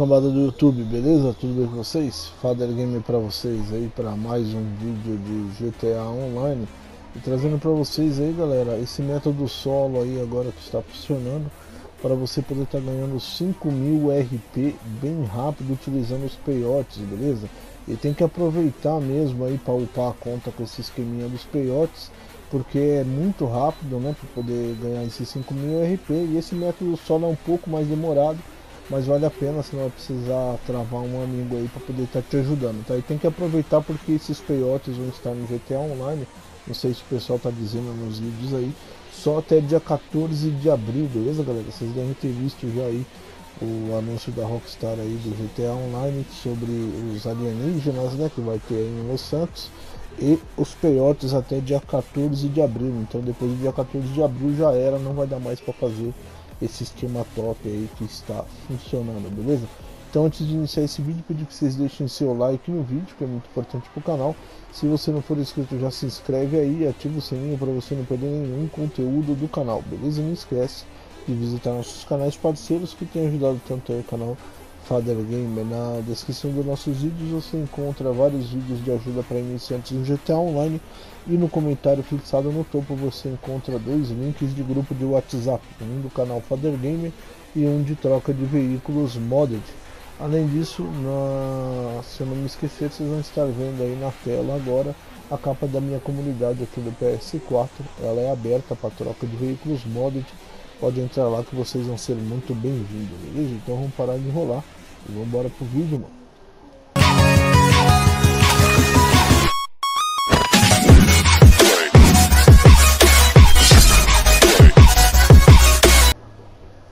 cambada do YouTube, beleza? Tudo bem com vocês? Father Game para vocês aí para mais um vídeo de GTA Online e trazendo para vocês aí, galera, esse método solo aí agora que está funcionando para você poder estar tá ganhando 5000 RP bem rápido utilizando os peiotes, beleza? E tem que aproveitar mesmo aí para upar a conta com esse esqueminha dos peiotes porque é muito rápido, né, para poder ganhar esses 5000 RP e esse método solo é um pouco mais demorado mas vale a pena, senão vai precisar travar um amigo aí para poder estar tá te ajudando, tá? E tem que aproveitar porque esses peiotes vão estar no GTA Online, não sei se o pessoal tá dizendo nos vídeos aí, só até dia 14 de abril, beleza galera? Vocês devem ter visto já aí o anúncio da Rockstar aí do GTA Online sobre os alienígenas, né, que vai ter aí em Los Santos e os peiotes até dia 14 de abril. Então depois do dia 14 de abril já era, não vai dar mais para fazer esse esquema top aí que está funcionando, beleza? Então antes de iniciar esse vídeo, pedir que vocês deixem seu like no vídeo, que é muito importante para o canal. Se você não for inscrito, já se inscreve aí e ativa o sininho para você não perder nenhum conteúdo do canal, beleza? Não esquece de visitar nossos canais parceiros que têm ajudado tanto aí o canal Father Gamer. Na descrição dos nossos vídeos você encontra vários vídeos de ajuda para iniciantes no GTA Online e no comentário fixado no topo você encontra dois links de grupo de WhatsApp, um do canal Father Gamer e um de troca de veículos modded. Além disso, na... se eu não me esquecer, vocês vão estar vendo aí na tela agora a capa da minha comunidade aqui do PS4. Ela é aberta para troca de veículos modded. Pode entrar lá que vocês vão ser muito bem-vindos, beleza? Então vamos parar de enrolar e vamos embora pro vídeo, mano.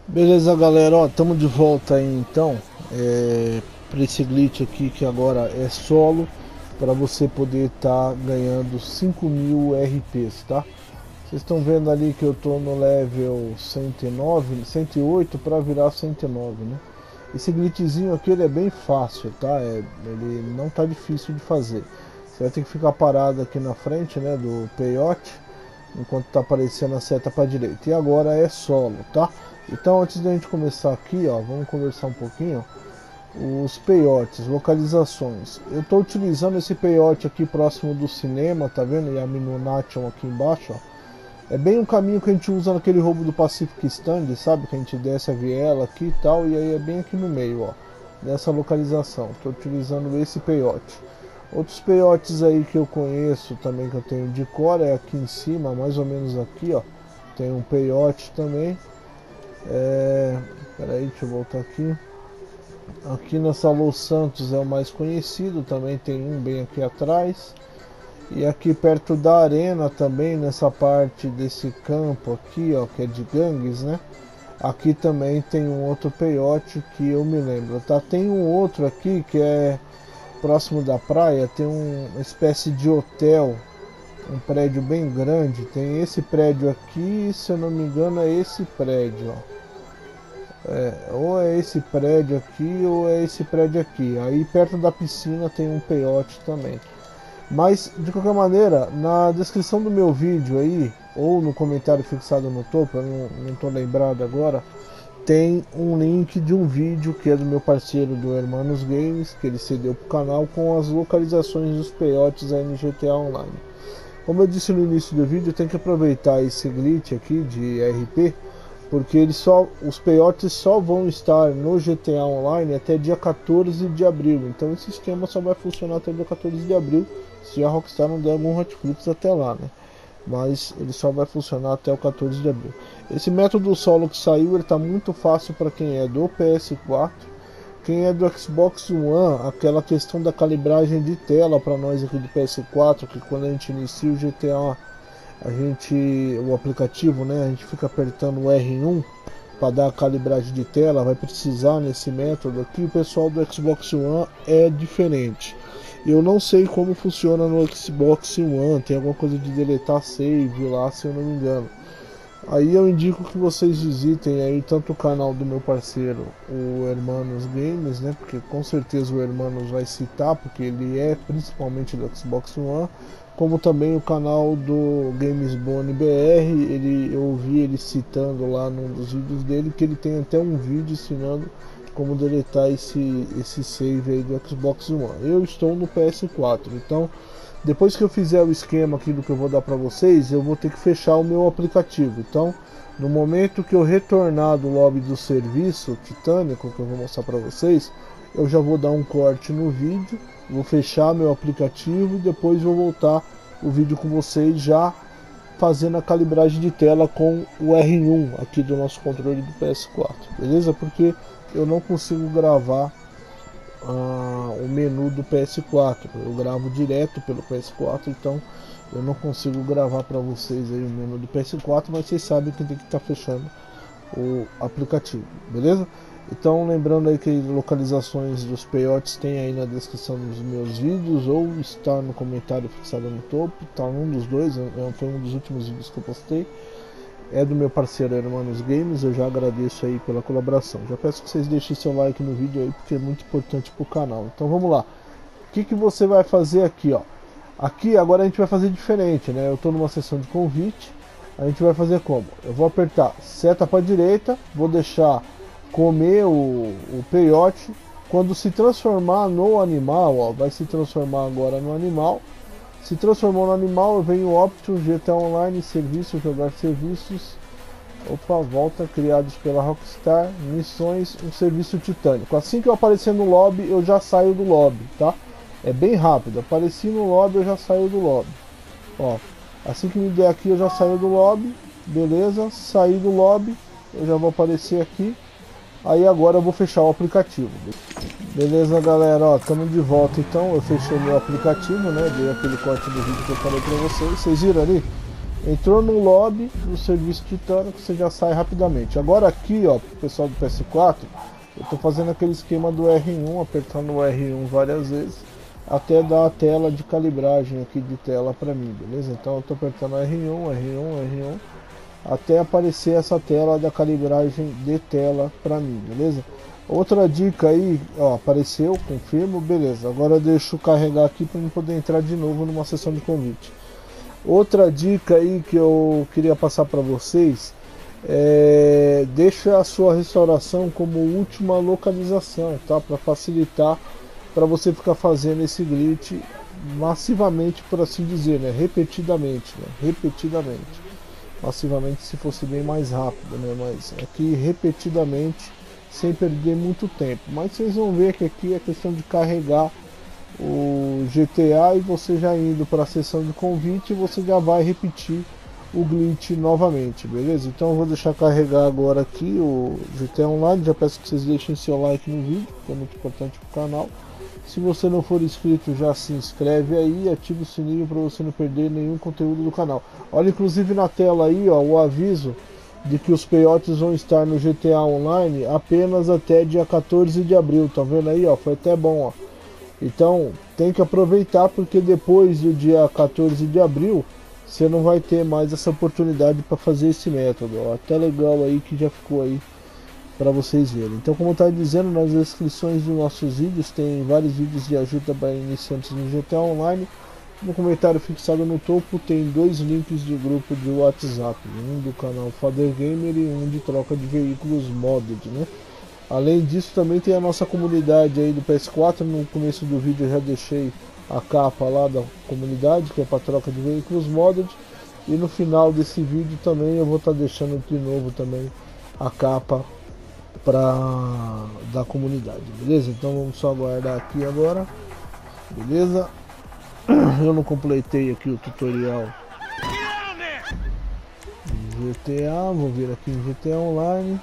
Beleza galera, ó, estamos de volta aí então é, para esse glitch aqui que agora é solo para você poder estar tá ganhando 5000 RPs, tá? Vocês estão vendo ali que eu tô no level 109, 108 para virar 109, né? Esse glitchzinho aqui ele é bem fácil, tá? É, ele não tá difícil de fazer. Você vai ter que ficar parado aqui na frente, né, do peiote, enquanto tá aparecendo a seta para direita. E agora é solo, tá? Então antes da gente começar aqui, ó, vamos conversar um pouquinho. Os peiotes, localizações. Eu estou utilizando esse peiote aqui próximo do cinema, tá vendo? E a Minunation aqui embaixo, ó. É bem o caminho que a gente usa naquele roubo do Pacific Stand, sabe? Que a gente desce a viela aqui e tal, e aí é bem aqui no meio, ó. Nessa localização. Estou utilizando esse peiote. Outros peiotes aí que eu conheço também, que eu tenho de cor, é aqui em cima, mais ou menos aqui, ó. Tem um peiote também. É... Peraí, deixa eu voltar aqui. Aqui nessa Los Santos é o mais conhecido, também tem um bem aqui atrás. E aqui perto da arena também, nessa parte desse campo aqui, ó, que é de gangues, né? Aqui também tem um outro peiote que eu me lembro, tá? Tem um outro aqui que é próximo da praia, tem um, uma espécie de hotel, um prédio bem grande. Tem esse prédio aqui, se eu não me engano é esse prédio, ó. É, ou é esse prédio aqui ou é esse prédio aqui. Aí perto da piscina tem um peiote também. Mas, de qualquer maneira, na descrição do meu vídeo aí, ou no comentário fixado no topo, eu não estou lembrado agora, tem um link de um vídeo que é do meu parceiro do Hermanos Games, que ele cedeu para o canal, com as localizações dos peiotes aí no GTA Online. Como eu disse no início do vídeo, tem que aproveitar esse glitch aqui de RP, porque eles só, os peiotes só vão estar no GTA Online até dia 14 de abril. Então esse esquema só vai funcionar até dia 14 de abril se a Rockstar não der algum hotfix até lá, né? Mas ele só vai funcionar até o 14 de abril. Esse método solo que saiu, ele tá muito fácil para quem é do PS4, quem é do Xbox One, aquela questão da calibragem de tela para nós aqui do PS4, que quando a gente inicia o GTA, a gente o aplicativo, né, a gente fica apertando o R1 para dar a calibragem de tela, vai precisar nesse método aqui. O pessoal do Xbox One é diferente. Eu não sei como funciona no Xbox One, tem alguma coisa de deletar save lá, se eu não me engano. Aí eu indico que vocês visitem aí tanto o canal do meu parceiro, o Hermanos Games, né? Porque com certeza o Hermanos vai citar, porque ele é principalmente do Xbox One, como também o canal do Games Bone BR, ele, eu ouvi ele citando lá num dos vídeos dele que ele tem até um vídeo ensinando como deletar esse, esse save aí do Xbox One. Eu estou no PS4, então depois que eu fizer o esquema aqui do que eu vou dar para vocês, eu vou ter que fechar o meu aplicativo. Então, no momento que eu retornar do lobby do serviço titânico, que eu vou mostrar para vocês, eu já vou dar um corte no vídeo, vou fechar meu aplicativo e depois vou voltar o vídeo com vocês já fazendo a calibragem de tela com o R1 aqui do nosso controle do PS4, beleza? Porque eu não consigo gravar uh, o menu do PS4, eu gravo direto pelo PS4, então eu não consigo gravar para vocês aí o menu do PS4, mas vocês sabem que tem que estar tá fechando o aplicativo, beleza? Então lembrando aí que localizações dos peiotes tem aí na descrição dos meus vídeos ou está no comentário fixado no topo, está num dos dois, é, é, foi um dos últimos vídeos que eu postei. É do meu parceiro Hermanos Games, eu já agradeço aí pela colaboração. Já peço que vocês deixem seu like no vídeo aí porque é muito importante para o canal. Então vamos lá. O que, que você vai fazer aqui, ó? Aqui agora a gente vai fazer diferente, né? Eu estou numa sessão de convite. A gente vai fazer como? Eu vou apertar seta para direita, vou deixar comer o, o peiote, quando se transformar no animal, ó, vai se transformar agora no animal. Se transformou no animal, vem o Option, GTA Online, serviço, jogar serviços. Opa, volta, criados pela Rockstar, missões, um serviço titânico. Assim que eu aparecer no lobby, eu já saio do lobby, tá? É bem rápido, apareci no lobby, eu já saio do lobby. Ó, assim que me der aqui, eu já saio do lobby, beleza? Saí do lobby, eu já vou aparecer aqui. Aí agora eu vou fechar o aplicativo. Beleza galera, ó, estamos de volta então, eu fechei meu aplicativo, né, dei aquele corte do vídeo que eu falei pra vocês, vocês viram ali? Entrou no lobby do serviço titânico, você já sai rapidamente. Agora aqui, ó, pro pessoal do PS4, eu tô fazendo aquele esquema do R1, apertando o R1 várias vezes, até dar a tela de calibragem aqui de tela pra mim, beleza? Então eu tô apertando R1, R1, R1, até aparecer essa tela da calibragem de tela para mim, beleza? Outra dica aí, ó, apareceu, confirmo, beleza. Agora deixo carregar aqui para eu poder entrar de novo numa sessão de convite. Outra dica aí que eu queria passar para vocês é deixa a sua restauração como última localização, tá? Para facilitar para você ficar fazendo esse glitch massivamente, por assim dizer, né? Repetidamente, né? Repetidamente passivamente se fosse bem mais rápido, né? Mas aqui repetidamente sem perder muito tempo. Mas vocês vão ver que aqui é questão de carregar o GTA e você já indo para a sessão de convite você já vai repetir o glitch novamente, beleza? Então eu vou deixar carregar agora aqui o GTA Online, já peço que vocês deixem seu like no vídeo, que é muito importante para o canal. Se você não for inscrito, já se inscreve aí e ativa o sininho para você não perder nenhum conteúdo do canal. Olha inclusive na tela aí ó, o aviso de que os peiotes vão estar no GTA Online apenas até dia 14 de abril, tá vendo aí ó? Foi até bom ó. Então tem que aproveitar porque depois do dia 14 de abril você não vai ter mais essa oportunidade para fazer esse método. Ó. Até legal aí que já ficou aí para vocês verem. Então, como eu estava dizendo, nas descrições dos nossos vídeos tem vários vídeos de ajuda para iniciantes no GTA Online. No comentário fixado no topo tem dois links de grupo de WhatsApp, um do canal Father Gamer e um de troca de veículos modded, né? Além disso, também tem a nossa comunidade aí do PS4. No começo do vídeo eu já deixei a capa lá da comunidade, que é para troca de veículos modded. E no final desse vídeo também eu vou estar tá deixando de novo também a capa para da comunidade, beleza? Então vamos só aguardar aqui agora, beleza? Eu não completei aqui o tutorial GTA, vou vir aqui em GTA Online.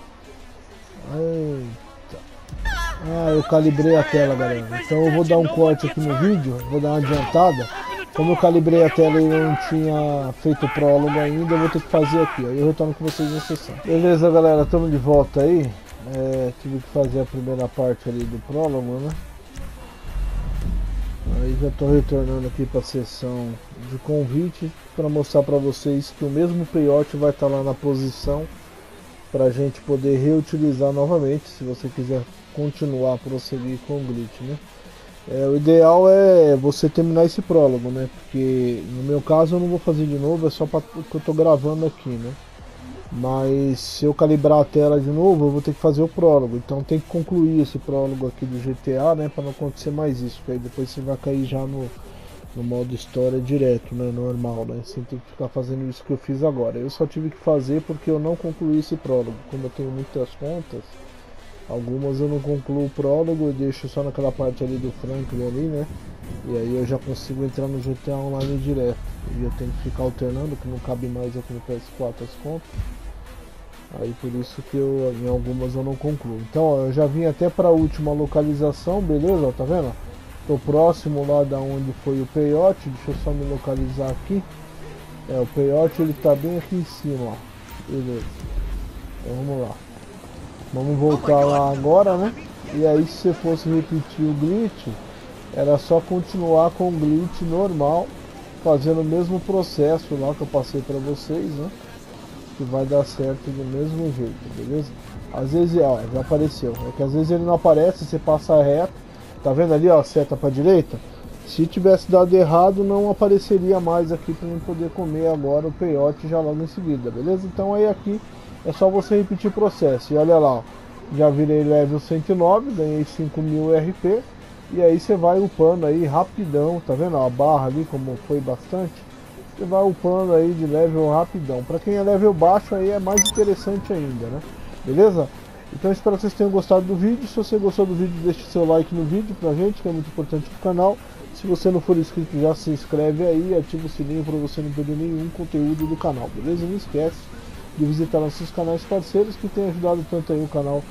Eita. Ah, eu calibrei a tela, galera. Então eu vou dar um corte aqui no vídeo, vou dar uma adiantada. Como eu calibrei a tela e não tinha feito o prólogo ainda, eu vou ter que fazer aqui. Aí eu retorno com vocês na sessão. Beleza, galera, estamos de volta aí. É, tive que fazer a primeira parte ali do prólogo, né? Aí já estou retornando aqui para a sessão de convite para mostrar para vocês que o mesmo peiote vai estar tá lá na posição para a gente poder reutilizar novamente se você quiser continuar prosseguir com o glitch, né? É, o ideal é você terminar esse prólogo, né? Porque no meu caso eu não vou fazer de novo, é só para que eu estou gravando aqui, né? Mas se eu calibrar a tela de novo, eu vou ter que fazer o prólogo. Então tem que concluir esse prólogo aqui do GTA, né? Para não acontecer mais isso. Porque aí depois você vai cair já no, no modo história direto, né? Normal, né? Sem ter que ficar fazendo isso que eu fiz agora. Eu só tive que fazer porque eu não concluí esse prólogo. Como eu tenho muitas contas, algumas eu não concluo o prólogo, eu deixo só naquela parte ali do Franklin ali, né? E aí eu já consigo entrar no GTA Online direto. E eu tenho que ficar alternando, que não cabe mais aqui no PS4 as contas. Aí por isso que eu, em algumas eu não concluo. Então ó, eu já vim até para a última localização, beleza? Ó, tá vendo? Tô próximo lá da onde foi o peiote, deixa eu só me localizar aqui. É, o peiote ele tá bem aqui em cima, ó. Beleza. Então vamos lá. Vamos voltar lá agora, né? E aí se você fosse repetir o glitch, era só continuar com o glitch normal, fazendo o mesmo processo lá que eu passei para vocês, né? que vai dar certo do mesmo jeito, beleza? Às vezes, ó, já apareceu. É que às vezes ele não aparece, você passa reto. Tá vendo ali, ó, seta pra direita? Se tivesse dado errado, não apareceria mais aqui para mim poder comer agora o peiote já logo em seguida, beleza? Então aí aqui é só você repetir o processo. E olha lá, ó, já virei level 109, ganhei 5000 RP. E aí você vai upando aí rapidão, tá vendo? a barra ali como foi bastante você vai upando aí de level rapidão. Para quem é level baixo aí é mais interessante ainda, né? Beleza? Então espero que vocês tenham gostado do vídeo. Se você gostou do vídeo, deixe seu like no vídeo pra gente, que é muito importante pro canal. Se você não for inscrito, já se inscreve aí, ativa o sininho para você não perder nenhum conteúdo do canal, beleza? Não esquece de visitar nossos canais parceiros que têm ajudado tanto aí o canal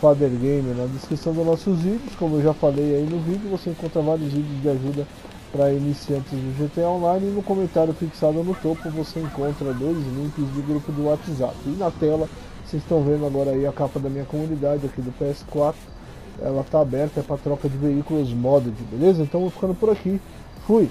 Father Game. Na descrição dos nossos vídeos, como eu já falei aí no vídeo, você encontra vários vídeos de ajuda para iniciantes do GTA Online e no comentário fixado no topo você encontra dois links do grupo do WhatsApp. E na tela vocês estão vendo agora aí a capa da minha comunidade aqui do PS4. Ela está aberta é para troca de veículos modded, beleza? Então vou ficando por aqui. Fui!